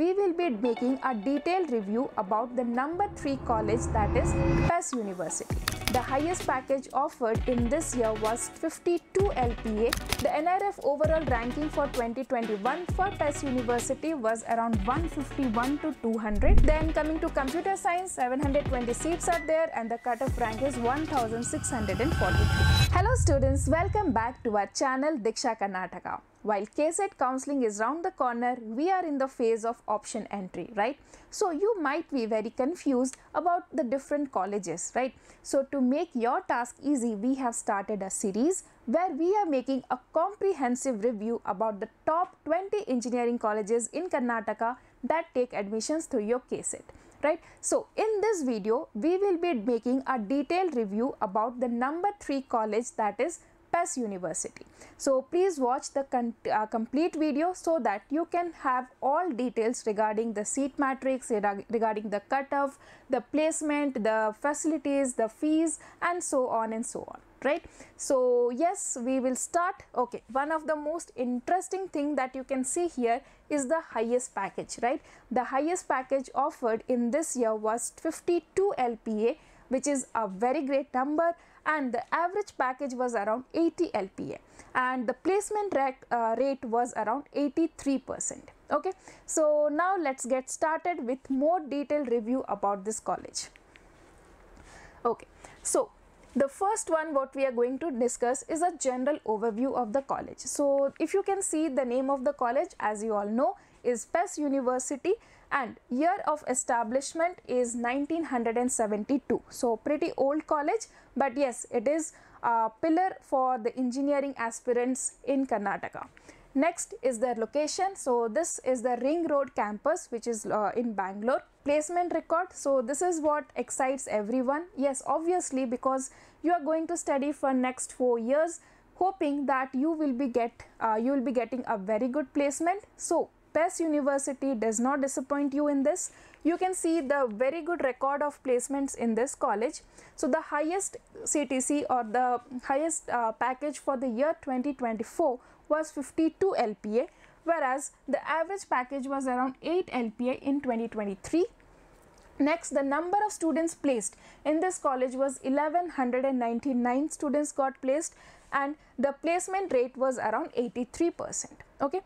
we will be making a detailed review about the number 3 college that is PES University. The highest package offered in this year was 52 LPA. The NIRF overall ranking for 2021 for PES University was around 151 to 200. Then coming to computer science, 720 seats are there and the cutoff rank is 1643. Hello students, welcome back to our channel Deeksha Karnataka. While KCET counseling is round the corner, we are in the phase of option entry, right? So you might be very confused about the different colleges, right? So to make your task easy, we have started a series where we are making a comprehensive review about the top 20 engineering colleges in Karnataka that take admissions through your KCET right. So, in this video, we will be making a detailed review about the number 3 college that is PES University. So, please watch the uh, complete video so that you can have all details regarding the seat matrix, regarding the cutoff, the placement, the facilities, the fees and so on and so on right? So yes we will start. Okay one of the most interesting thing that you can see here is the highest package right? The highest package offered in this year was 52 lpa which is a very great number and the average package was around 80 LPA and the placement rate, uh, rate was around 83%. Okay, so now let's get started with more detailed review about this college. Okay, so the first one what we are going to discuss is a general overview of the college. So if you can see the name of the college as you all know is PES University and year of establishment is 1972 so pretty old college but yes it is a pillar for the engineering aspirants in Karnataka. Next is their location. So this is the Ring Road campus which is uh, in Bangalore. Placement record. So this is what excites everyone. Yes, obviously because you are going to study for next 4 years hoping that you will be get uh, you will be getting a very good placement. So PES University does not disappoint you in this. You can see the very good record of placements in this college. So the highest CTC or the highest uh, package for the year 2024 was 52 LPA whereas the average package was around 8 LPA in 2023. Next, the number of students placed in this college was 1199 students got placed and the placement rate was around 83%. Okay.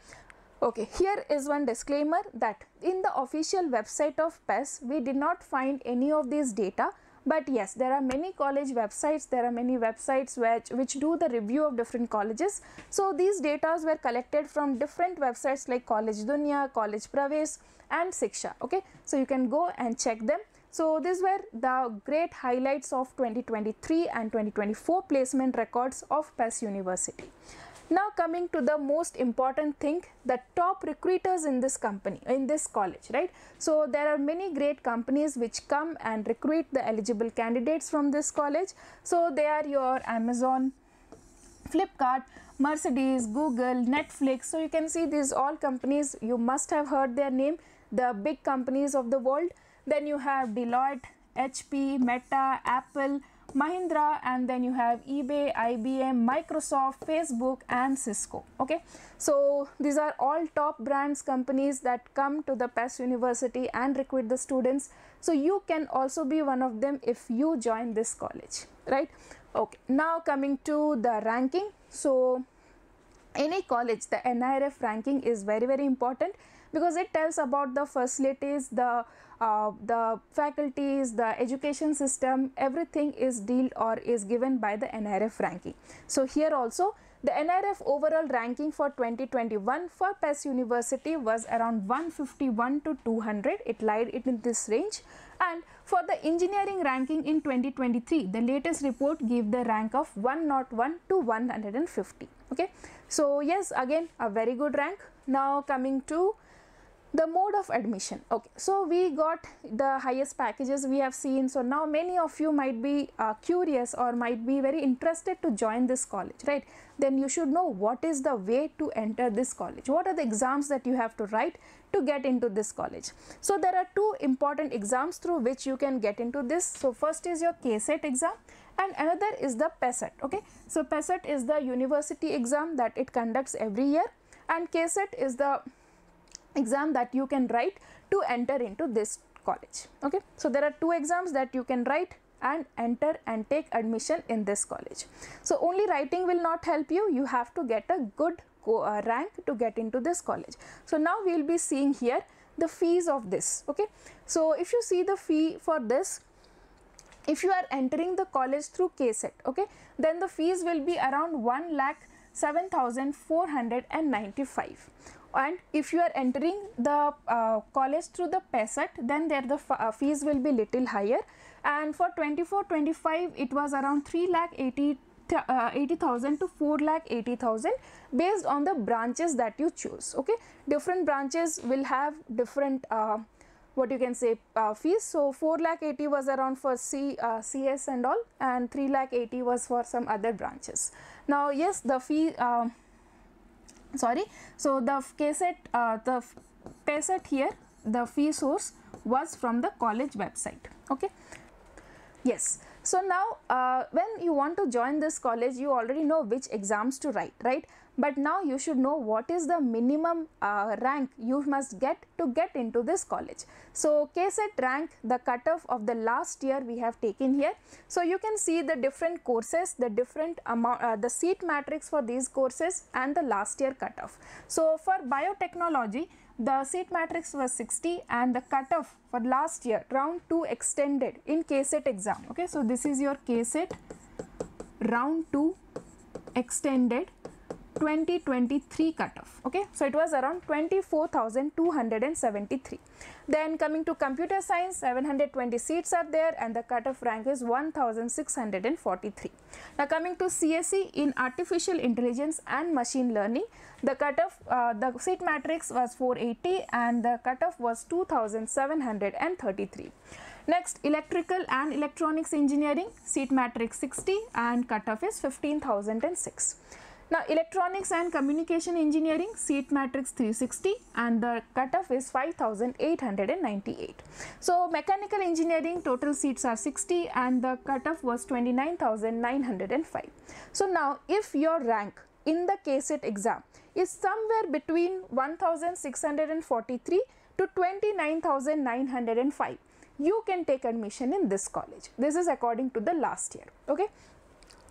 Okay, here is one disclaimer that in the official website of PES, we did not find any of these data. But yes, there are many college websites, there are many websites which, which do the review of different colleges. So these data were collected from different websites like College Dunia, College Pravesh and Shiksha. Okay, so you can go and check them. So these were the great highlights of 2023 and 2024 placement records of PES University. Now coming to the most important thing, the top recruiters in this company, in this college, right? So there are many great companies which come and recruit the eligible candidates from this college. So they are your Amazon, Flipkart, Mercedes, Google, Netflix. So you can see these all companies, you must have heard their name, the big companies of the world. Then you have Deloitte, HP, Meta, Apple, Mahindra and then you have eBay, IBM, Microsoft, Facebook and Cisco. Okay. So these are all top brands companies that come to the PES University and recruit the students. So you can also be one of them if you join this college, right? Okay. Now coming to the ranking. So any college, the NIRF ranking is very, very important because it tells about the facilities, the uh, the faculties, the education system, everything is dealt or is given by the NIRF ranking. So here also the NIRF overall ranking for 2021 for PES University was around 151 to 200. It lied it in this range. And for the engineering ranking in 2023, the latest report gave the rank of 101 to 150. Okay. So yes, again a very good rank. Now coming to the mode of admission. Okay so we got the highest packages we have seen. So now many of you might be uh, curious or might be very interested to join this college right? Then you should know what is the way to enter this college. What are the exams that you have to write to get into this college? So there are two important exams through which you can get into this. So first is your KCET exam and another is the PESET okay? So PESET is the university exam that it conducts every year and KCET is the exam that you can write to enter into this college. Okay? So there are two exams that you can write and enter and take admission in this college. So only writing will not help you. You have to get a good uh, rank to get into this college. So now we will be seeing here the fees of this. Okay? So if you see the fee for this if you are entering the college through KCET okay then the fees will be around 1 lakh 7495 and if you are entering the uh, college through the PESET then there the uh, fees will be little higher. And for 24 25 it was around 3 lakh 80 uh, 80,000 to 4 lakh 80,000 based on the branches that you choose okay? Different branches will have different uh, what you can say uh, fees. So 4 lakh 80 was around for C, uh, CS and all and 3 lakh 80 was for some other branches. Now yes the fee sorry. So the KCET uh, the PESET here the fee source was from the college website. Okay? Yes. So now uh, when you want to join this college you already know which exams to write right but now you should know what is the minimum uh, rank you must get to get into this college. So KCET rank the cutoff of the last year we have taken here. So you can see the different courses, the different amount, uh, the seat matrix for these courses and the last year cutoff. So for biotechnology, the seat matrix was 60 and the cutoff for last year round 2 extended in KCET exam. Okay, so this is your KCET round 2 extended 2023 cutoff okay? So it was around 24273 then coming to computer science 720 seats are there and the cutoff rank is 1643 now coming to CSE in artificial intelligence and machine learning the cutoff uh, the seat matrix was 480 and the cutoff was 2733 Next, electrical and electronics engineering, seat matrix 60 and cutoff is 15,006. Now electronics and communication engineering seat matrix 360 and the cutoff is 5898. So mechanical engineering total seats are 60 and the cutoff was 29905. So now if your rank in the KCET exam is somewhere between 1643 to 29905 you can take admission in this college. This is according to the last year. Okay.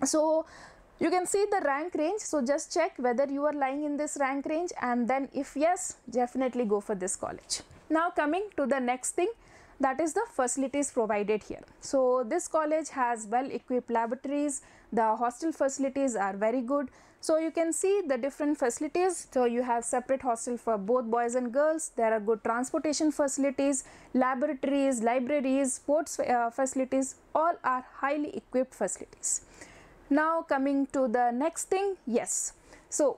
So you can see the rank range. So just check whether you are lying in this rank range and then if yes, definitely go for this college. Now coming to the next thing that is the facilities provided here. So this college has well equipped laboratories, the hostel facilities are very good. So you can see the different facilities. So you have separate hostel for both boys and girls. There are good transportation facilities, laboratories, libraries, sports uh, facilities, all are highly equipped facilities. Now coming to the next thing, yes. So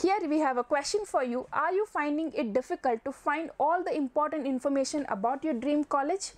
here we have a question for you. Are you finding it difficult to find all the important information about your dream college?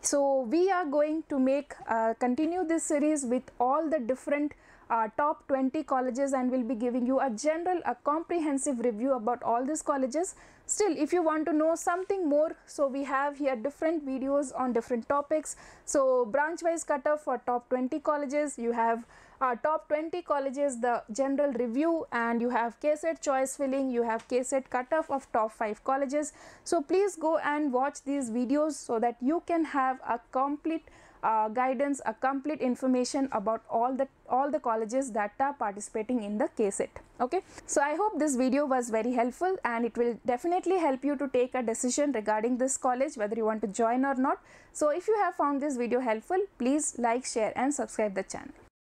So we are going to make uh, continue this series with all the different uh, top 20 colleges and we'll be giving you a general a comprehensive review about all these colleges still if you want to know something more so we have here different videos on different topics. So branch wise cutoff for top 20 colleges. You have uh, top 20 colleges the general review and you have KCET choice filling. You have KCET cutoff of top 5 colleges. So please go and watch these videos so that you can have a complete uh, guidance, a complete information about all the all the colleges that are participating in the KCET. Okay, so I hope this video was very helpful and it will definitely help you to take a decision regarding this college whether you want to join or not. So if you have found this video helpful, please like, share and subscribe the channel.